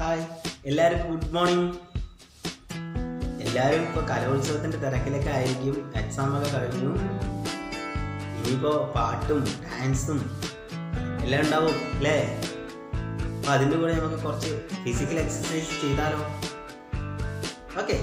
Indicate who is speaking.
Speaker 1: Hi. എല്ലാവർക്കും good morning എല്ലാവരും ഇപ്പോൾ കലോത്സവത്തിന്റെ തിരക്കിലൊക്കെ ആയിരിക്കും. എക്സാം ഒക്കെ കഴിഞ്ഞു. ഇനിയിപ്പോൾ പാട്ടും ഡാൻസും എല്ലാം ഉണ്ടാവും അല്ലേ? അപ്പോൾ അതിന്റെ കൂടെ നമുക്ക് കുറച്ച് ഫിസിക്കൽ എക്സസൈസ് ചെയ്താലോ? ഓക്കെ